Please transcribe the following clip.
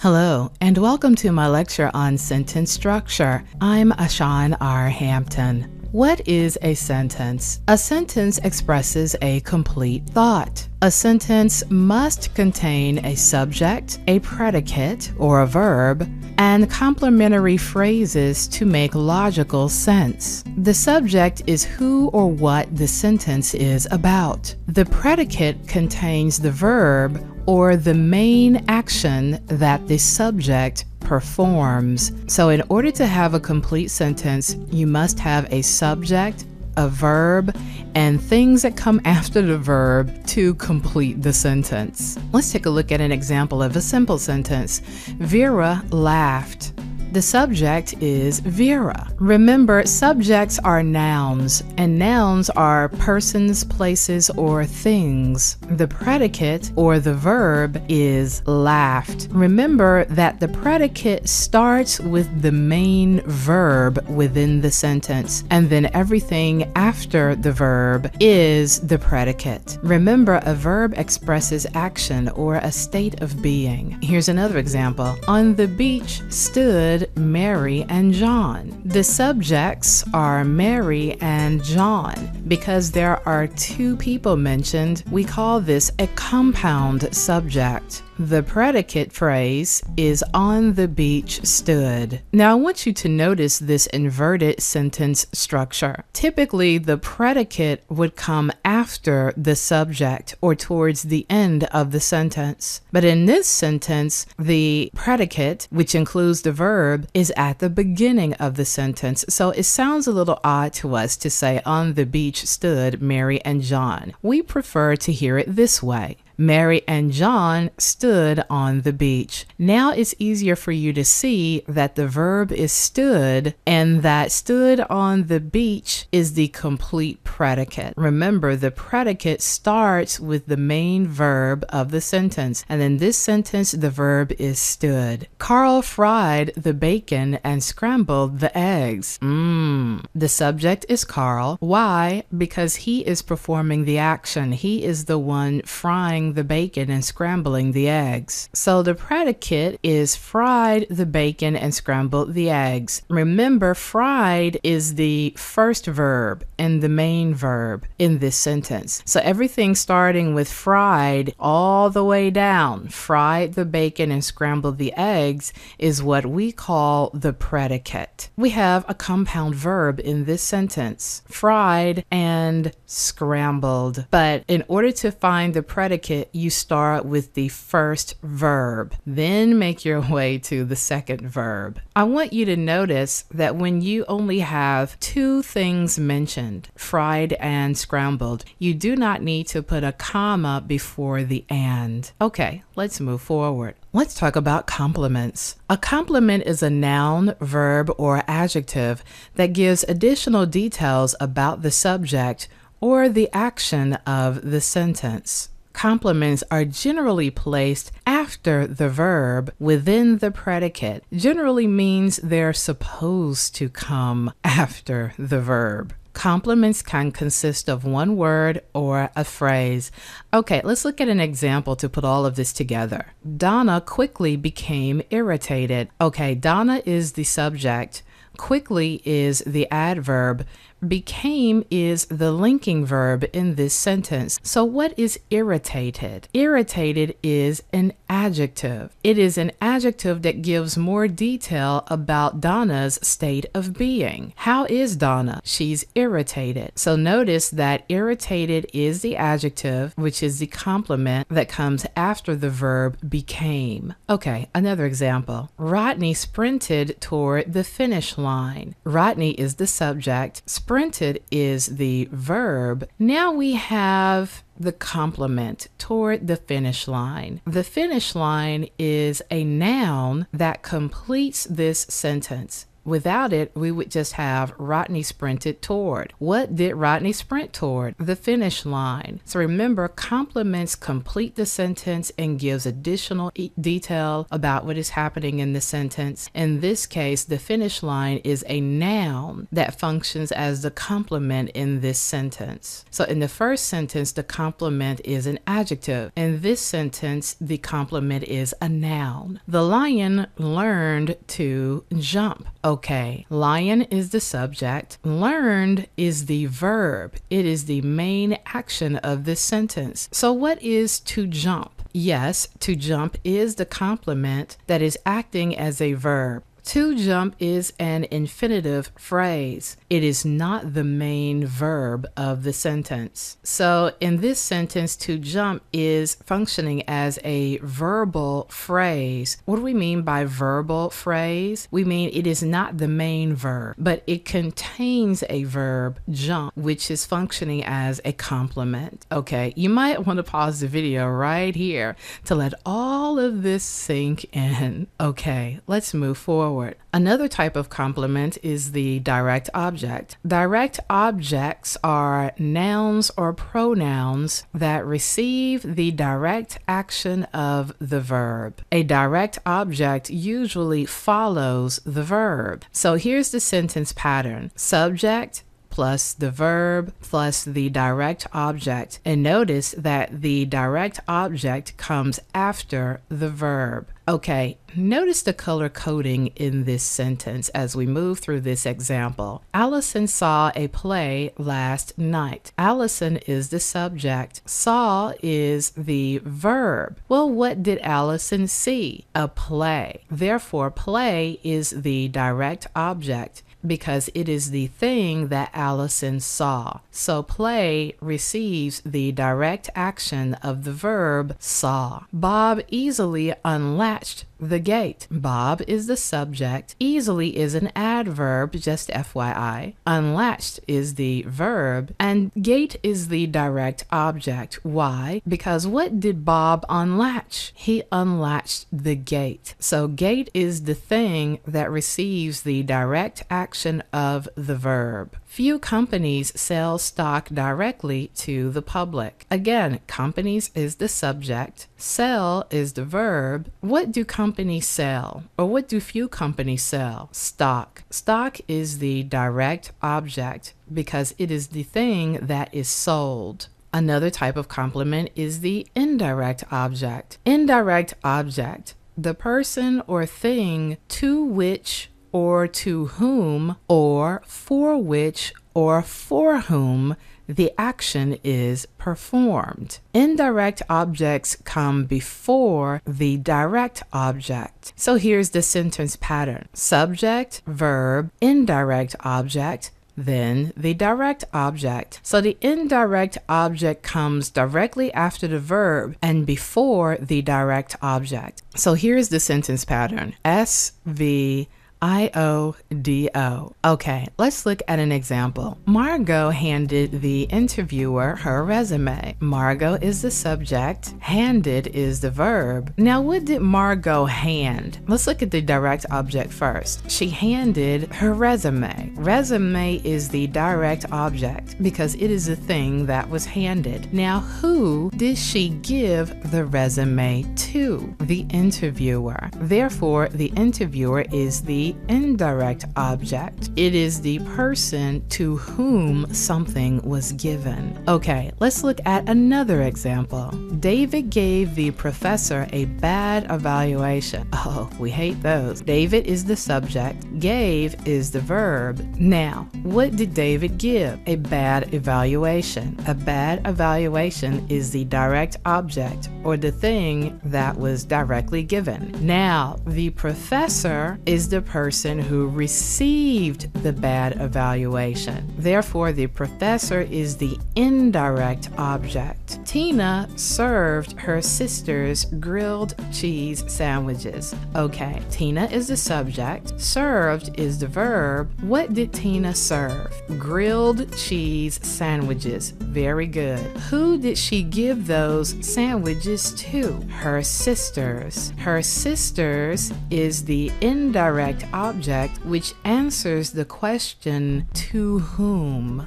Hello, and welcome to my lecture on sentence structure. I'm Ashan R. Hampton. What is a sentence? A sentence expresses a complete thought. A sentence must contain a subject, a predicate, or a verb, and complementary phrases to make logical sense. The subject is who or what the sentence is about. The predicate contains the verb or the main action that the subject performs. So, in order to have a complete sentence, you must have a subject, a verb, and things that come after the verb to complete the sentence. Let's take a look at an example of a simple sentence Vera laughed. The subject is Vera. Remember, subjects are nouns, and nouns are persons, places, or things. The predicate or the verb is laughed. Remember that the predicate starts with the main verb within the sentence, and then everything after the verb is the predicate. Remember, a verb expresses action or a state of being. Here's another example On the beach stood Mary and John. The subjects are Mary and John. Because there are two people mentioned, we call this a compound subject. The predicate phrase is on the beach stood. Now, I want you to notice this inverted sentence structure. Typically, the predicate would come after the subject or towards the end of the sentence. But in this sentence, the predicate, which includes the verb, is at the beginning of the sentence. So it sounds a little odd to us to say, On the beach stood Mary and John. We prefer to hear it this way Mary and John stood on the beach. Now it's easier for you to see that the verb is stood and that stood on the beach is the complete predicate. Remember, the predicate starts with the main verb of the sentence, and in this sentence, the verb is stood. Carl fried the bacon and scrambled the eggs. Mmm. The subject is Carl. Why? Because he is performing the action, he is the one frying the bacon and scrambling the eggs. So the predicate is fried the bacon and scrambled the eggs. Remember, fried is the first verb and the main verb in this sentence. So everything starting with fried all the way down, fried the bacon and scrambled the eggs, is what we call the predicate. We have a compound verb in this sentence fried and scrambled. But in order to find the predicate, you start with the first verb, then make your way to the second verb. I want you to notice that when you only have two things mentioned, fried and scrambled, you do not need to put a comma before the and. Okay, let's move forward. Let's talk about complements. A complement is a noun, verb, or adjective that gives additional details about the subject or the action of the sentence complements are generally placed after the verb within the predicate, generally means they're supposed to come after the verb. Complements can consist of one word or a phrase. Okay, let's look at an example to put all of this together. Donna quickly became irritated. Okay, Donna is the subject, quickly is the adverb, became is the linking verb in this sentence. So, what is irritated? Irritated is an adjective. It is an adjective that gives more detail about Donna's state of being. How is Donna? She's irritated. So, notice that irritated is the adjective, which is the complement that comes after the verb became. Okay, another example. Rodney sprinted toward the finish line. Rodney is the subject sprinted is the verb. Now we have the complement toward the finish line. The finish line is a noun that completes this sentence. Without it, we would just have Rodney sprinted toward. What did Rodney sprint toward? The finish line. So remember, complements complete the sentence and gives additional e- detail about what is happening in the sentence. In this case, the finish line is a noun that functions as the complement in this sentence. So in the first sentence, the complement is an adjective. In this sentence, the complement is a noun. The lion learned to jump. Okay, lion is the subject, learned is the verb. It is the main action of this sentence. So, what is to jump? Yes, to jump is the complement that is acting as a verb. To jump is an infinitive phrase. It is not the main verb of the sentence. So, in this sentence, to jump is functioning as a verbal phrase. What do we mean by verbal phrase? We mean it is not the main verb, but it contains a verb, jump, which is functioning as a complement. Okay, you might want to pause the video right here to let all of this sink in. Okay, let's move forward Another type of complement is the direct object. Direct objects are nouns or pronouns that receive the direct action of the verb. A direct object usually follows the verb. So here's the sentence pattern subject, plus the verb plus the direct object. And notice that the direct object comes after the verb. Okay, notice the color coding in this sentence as we move through this example. Allison saw a play last night. Allison is the subject. Saw is the verb. Well, what did Allison see? A play. Therefore, play is the direct object because it is the thing that Allison saw. So play receives the direct action of the verb saw. Bob easily unlatched the gate. Bob is the subject. Easily is an adverb, just FYI. Unlatched is the verb. And gate is the direct object. Why? Because what did Bob unlatch? He unlatched the gate. So gate is the thing that receives the direct action of the verb. Few companies sell stock directly to the public. Again, companies is the subject, sell is the verb. What do companies sell? Or what do few companies sell? Stock. Stock is the direct object because it is the thing that is sold. Another type of complement is the indirect object. Indirect object, the person or thing to which or to whom or for which or for whom the action is performed. Indirect objects come before the direct object. So here's the sentence pattern subject, verb, indirect object, then the direct object. So the indirect object comes directly after the verb and before the direct object. So here's the sentence pattern S V I O D O. Okay, let's look at an example. Margot handed the interviewer her resume. Margot is the subject, handed is the verb. Now, what did Margot hand? Let's look at the direct object first. She handed her resume. Resume is the direct object because it is the thing that was handed. Now, who did she give the resume to? The interviewer. Therefore, the interviewer is indirect object. It is the person to whom something was given. Okay, let's look at another example. David gave the professor a bad evaluation. Oh, we hate those. David is the subject, gave is the verb. Now, what did David give? A bad evaluation. A bad evaluation is the direct object or the thing that was directly given. Now, the professor is the person person who received the bad evaluation. Therefore, the professor is the indirect object. Tina served her sister's grilled cheese sandwiches. Okay, Tina is the subject, served is the verb. What did Tina serve? Grilled cheese sandwiches. Very good. Who did she give those sandwiches to? Her sisters. Her sisters is the indirect object which answers the question to whom.